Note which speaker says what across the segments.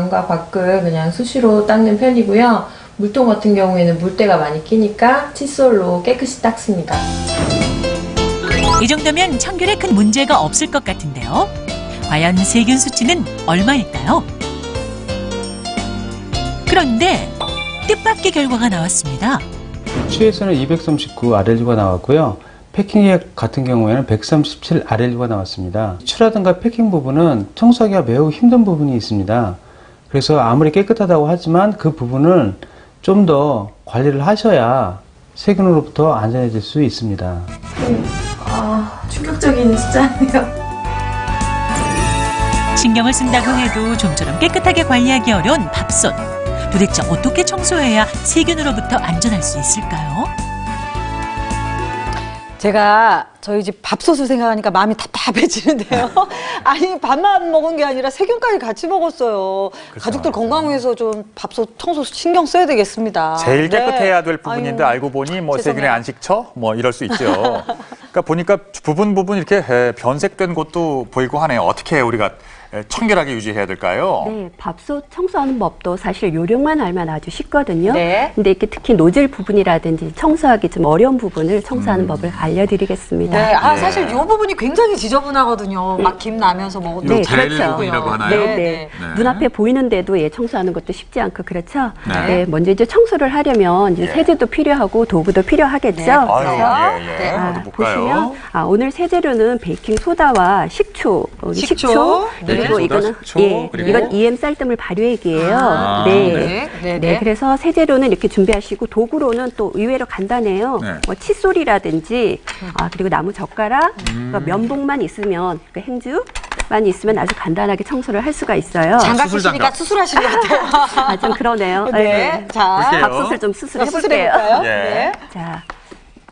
Speaker 1: 방과 밖을 그냥 수시로 닦는 편이고요. 물통 같은 경우에는 물때가 많이 끼니까 칫솔로 깨끗이 닦습니다.
Speaker 2: 이 정도면 청결에 큰 문제가 없을 것 같은데요. 과연 세균 수치는 얼마일까요? 그런데 뜻밖의 결과가 나왔습니다.
Speaker 3: 취에서는 239 RLU가 나왔고요. 패킹액 같은 경우에는 137 RLU가 나왔습니다. 추라든가 패킹 부분은 청소하기가 매우 힘든 부분이 있습니다. 그래서 아무리 깨끗하다고 하지만 그 부분을 좀 더 관리를 하셔야 세균으로부터 안전해질 수 있습니다.
Speaker 1: 아, 충격적인 숫자네요.
Speaker 2: 신경을 쓴다고 해도 좀처럼 깨끗하게 관리하기 어려운 밥솥. 도대체 어떻게 청소해야 세균으로부터 안전할 수 있을까요?
Speaker 4: 제가 저희 집 밥솥을 생각하니까 마음이 답답해지는데요. 아니 밥만 먹은 게 아니라 세균까지 같이 먹었어요. 가족들 건강 위해서 좀 밥솥 청소 신경 써야 되겠습니다.
Speaker 5: 제일
Speaker 4: 네.
Speaker 5: 깨끗해야 될 부분인데
Speaker 4: 아유,
Speaker 5: 알고 보니 뭐
Speaker 4: 죄송해요.
Speaker 5: 세균의 안식처 뭐 이럴 수 있죠. 그러니까 보니까 부분 부분 이렇게 에, 변색된 곳도 보이고 하네요. 어떻게 우리가 에, 청결하게 유지해야 될까요?
Speaker 6: 네, 밥솥 청소하는 법도 사실 요령만 알면 아주 쉽거든요.
Speaker 4: 네.
Speaker 6: 근데 이렇게 특히 노즐 부분이라든지 청소하기 좀 어려운 부분을 청소하는 법을 알려드리겠습니다.
Speaker 4: 네, 아
Speaker 5: 예.
Speaker 4: 사실 이 부분이 굉장히 지저분하거든요. 막 김 나면서 뭐
Speaker 6: 네,
Speaker 5: 잘
Speaker 6: 그렇죠.
Speaker 5: 부분이라고 하나요?
Speaker 6: 네, 네.
Speaker 5: 네.
Speaker 6: 눈앞에 보이는데도 예, 청소하는 것도 쉽지 않고 그렇죠.
Speaker 5: 네.
Speaker 6: 네. 먼저 이제 청소를 하려면 이제
Speaker 5: 예.
Speaker 6: 세제도 필요하고 도구도 필요하겠죠.
Speaker 4: 네.
Speaker 5: 아유,
Speaker 4: 그래서,
Speaker 5: 예, 예.
Speaker 4: 네.
Speaker 6: 아? 보시면 아, 오늘 세제로는 베이킹 소다와 식초, 어,
Speaker 4: 식초,
Speaker 6: 식초,
Speaker 4: 네.
Speaker 6: 그리고 이거는
Speaker 5: 식초,
Speaker 6: 예,
Speaker 5: 그리고?
Speaker 6: 이건 EM 쌀뜨물 발효액이에요.
Speaker 5: 아,
Speaker 6: 네.
Speaker 5: 네.
Speaker 4: 네, 네,
Speaker 6: 네,
Speaker 4: 네.
Speaker 6: 그래서 세제로는 이렇게 준비하시고 도구로는 또 의외로 간단해요.
Speaker 5: 네.
Speaker 6: 뭐 칫솔이라든지 아 그리고 나무 젓가락,
Speaker 5: 음.
Speaker 6: 그러니까 면봉만 있으면 그 행주 만 있으면 아주 간단하게 청소를 할 수가 있어요.
Speaker 4: 장갑 쓰시니까. 수술하신 것 같아요.
Speaker 6: 아 좀 그러네요.
Speaker 4: 네, 자,
Speaker 5: 볼게요.
Speaker 6: 밥솥을 좀 수술해 볼게요.
Speaker 4: 수술해볼까요?
Speaker 5: 예.
Speaker 4: 네.
Speaker 6: 자.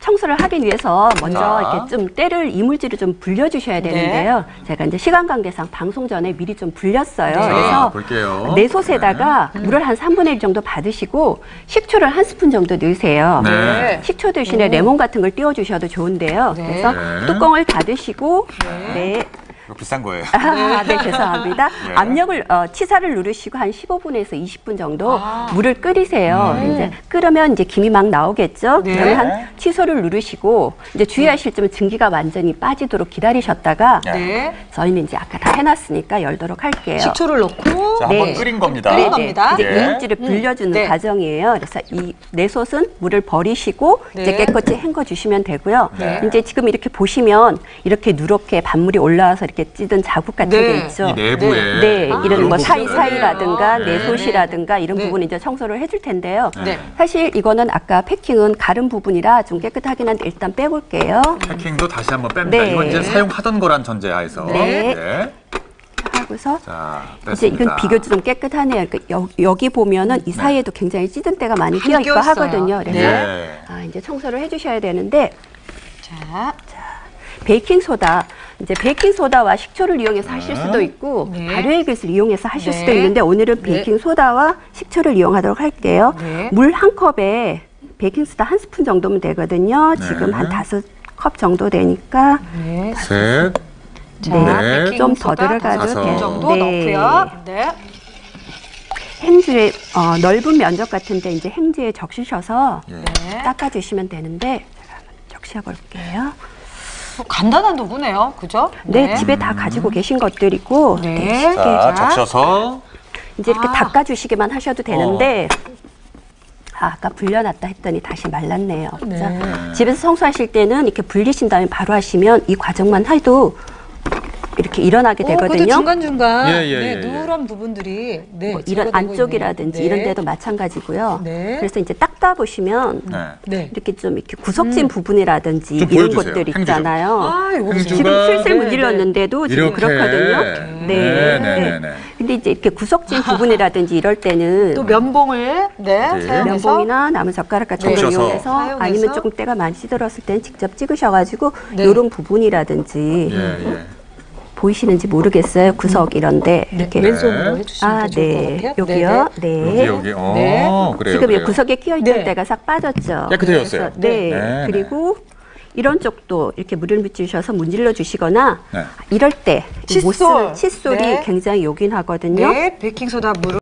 Speaker 6: 청소를 하기 위해서 먼저
Speaker 5: 자.
Speaker 6: 이렇게 좀 때를 이물질을 좀 불려주셔야 되는데요. 제가 이제 시간 관계상 방송 전에 미리 좀 불렸어요.
Speaker 4: 네.
Speaker 6: 그래서
Speaker 5: 자, 볼게요.
Speaker 6: 내솥에다가 물을 한 3분의 1 정도 받으시고 식초를 한 스푼 정도 넣으세요.
Speaker 5: 네.
Speaker 6: 식초 대신에 레몬 같은 걸 띄워주셔도 좋은데요.
Speaker 4: 네.
Speaker 6: 그래서
Speaker 5: 네.
Speaker 6: 뚜껑을 닫으시고 네.
Speaker 5: 비싼 거예요.
Speaker 6: 아, 네, 죄송합니다.
Speaker 5: 예.
Speaker 6: 압력을 어, 치사를 누르시고 한 15분에서 20분 정도
Speaker 4: 아.
Speaker 6: 물을 끓이세요. 이제 끓으면 이제 김이 막 나오겠죠.
Speaker 4: 네.
Speaker 6: 그러면 한 취소를 누르시고 이제 주의하실 점은 증기가 완전히 빠지도록 기다리셨다가
Speaker 5: 네.
Speaker 4: 네.
Speaker 6: 저희는 이제 아까 다 해놨으니까 열도록 할게요.
Speaker 4: 식초를 넣고
Speaker 5: 자, 한번
Speaker 6: 네.
Speaker 5: 끓인 겁니다.
Speaker 4: 끓인 겁니다.
Speaker 6: 이제
Speaker 5: 예.
Speaker 6: 이물질을 불려주는
Speaker 4: 네.
Speaker 6: 과정이에요. 그래서 이 내솥은 물을 버리시고 이제
Speaker 4: 네.
Speaker 6: 깨끗이 헹궈 주시면 되고요.
Speaker 5: 네.
Speaker 6: 이제 지금 이렇게 보시면 이렇게 누렇게 반물이 올라와서 이렇게 찌든 자국 같은
Speaker 4: 네.
Speaker 6: 게 있죠.
Speaker 5: 이 내부에
Speaker 6: 네,
Speaker 4: 아,
Speaker 6: 이런 뭐. 사이사이라든가
Speaker 5: 네.
Speaker 6: 내솥이라든가 이런
Speaker 4: 네.
Speaker 6: 부분 이제 청소를 해줄 텐데요.
Speaker 4: 네.
Speaker 6: 사실 이거는 아까 패킹은 가른 부분이라 좀 깨끗하긴 한데 일단 빼볼게요.
Speaker 5: 패킹도 다시 한번 뺍니다.
Speaker 6: 네.
Speaker 5: 이건 이제 사용하던 거란 전제하에서.
Speaker 6: 네.
Speaker 5: 네.
Speaker 6: 하고서
Speaker 5: 자,
Speaker 6: 이제. 이건 비교적 좀 깨끗하네요. 그러니까 여, 기 보면은 이 사이에도 굉장히 찌든 때가 많이 끼어 있고. 하거든요. 그래서
Speaker 5: 네.
Speaker 6: 아, 이제 청소를 해주셔야 되는데
Speaker 4: 자,
Speaker 6: 베이킹 소다 이제 베이킹 소다와 식초를 이용해서 하실 수도 있고
Speaker 4: 네.
Speaker 6: 발효액을 이용해서 하실
Speaker 4: 네.
Speaker 6: 수도 있는데 오늘은 베이킹 소다와 식초를 이용하도록 할게요.
Speaker 4: 네.
Speaker 6: 물한 컵에 베이킹 소다 한 스푼 정도면 되거든요. 지금
Speaker 5: 네.
Speaker 6: 한 다섯 컵 정도 되니까
Speaker 4: 네.
Speaker 5: 셋.
Speaker 4: 자,
Speaker 5: 네.
Speaker 6: 좀 더 들어가도
Speaker 5: 돼요.
Speaker 4: 정도
Speaker 6: 네.
Speaker 4: 넣고요. 네.
Speaker 6: 행주에 어, 넓은 면적 같은데 이제 행주에 적시셔서
Speaker 5: 예.
Speaker 4: 네.
Speaker 6: 닦아주시면 되는데 제가 한번 적셔 볼게요.
Speaker 4: 뭐 간단한 도구네요. 그죠?
Speaker 6: 네, 집에 다 가지고 계신 것들이고
Speaker 4: 네.
Speaker 6: 네, 쉽게
Speaker 5: 자, 적셔서.
Speaker 6: 이제 이렇게
Speaker 4: 아.
Speaker 6: 닦아주시기만 하셔도 되는데 아, 아까 불려놨다 했더니 다시 말랐네요.
Speaker 4: 네.
Speaker 6: 집에서 청소하실 때는 이렇게 불리신 다음에 바로 하시면 이 과정만 해도 이렇게 일어나게
Speaker 4: 오, 그래도
Speaker 6: 되거든요.
Speaker 4: 중간중간
Speaker 5: 예, 예,
Speaker 4: 네,
Speaker 5: 예, 예.
Speaker 4: 누런 부분들이 네,
Speaker 6: 뭐 이런 안쪽이라든지
Speaker 4: 있네요.
Speaker 6: 이런 데도 마찬가지고요.
Speaker 4: 네.
Speaker 6: 그래서 이제 닦다 보시면
Speaker 5: 네.
Speaker 4: 네.
Speaker 6: 이렇게 좀 이렇게 구석진 부분이라든지
Speaker 5: 좀
Speaker 6: 이런
Speaker 5: 보여주세요.
Speaker 6: 것들
Speaker 5: 행주 좀.
Speaker 6: 있잖아요.
Speaker 4: 아, 이거 보세요.
Speaker 6: 지금
Speaker 5: 행주가-
Speaker 6: 슬슬
Speaker 4: 네,
Speaker 6: 문질렀는데도 지금
Speaker 5: 이렇게.
Speaker 6: 그렇거든요.
Speaker 5: 네,
Speaker 6: 네.
Speaker 5: 네, 네, 네.
Speaker 6: 근데 이제 이렇게 구석진 부분이라든지 이럴 때는
Speaker 4: 또 면봉을 네,
Speaker 5: 네.
Speaker 4: 사용해서
Speaker 6: 면봉이나 나무 젓가락 같은
Speaker 4: 네.
Speaker 6: 걸
Speaker 5: 묻혀서.
Speaker 6: 이용해서
Speaker 4: 사용해서.
Speaker 6: 아니면 조금 때가 많이 찌들었을 때는 직접 찍으셔가지고
Speaker 4: 네.
Speaker 6: 이런 부분이라든지
Speaker 5: 예, 예.
Speaker 6: 보이시는지 모르겠어요. 구석 이런데
Speaker 4: 네,
Speaker 6: 이렇게
Speaker 4: 왼손으로 해주시면
Speaker 6: 아,
Speaker 4: 더 좋을 것
Speaker 6: 네.
Speaker 4: 같아요.
Speaker 6: 여기요. 네.
Speaker 5: 여기, 여기. 어,
Speaker 4: 네.
Speaker 5: 그래요.
Speaker 6: 지금 이
Speaker 5: 그래요.
Speaker 6: 구석에 끼어 있던
Speaker 4: 네.
Speaker 6: 때가 싹 빠졌죠.
Speaker 5: 깨끗해졌어요.
Speaker 6: 그래서 네.
Speaker 5: 네,
Speaker 6: 그리고 이런 쪽도 이렇게 물을 묻히셔서 문질러 주시거나
Speaker 5: 네.
Speaker 6: 이럴 때
Speaker 4: 칫솔.
Speaker 6: 쓰는 칫솔이
Speaker 4: 네.
Speaker 6: 굉장히 요긴하거든요.
Speaker 4: 네, 베이킹 소다 물을